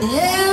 Yeah.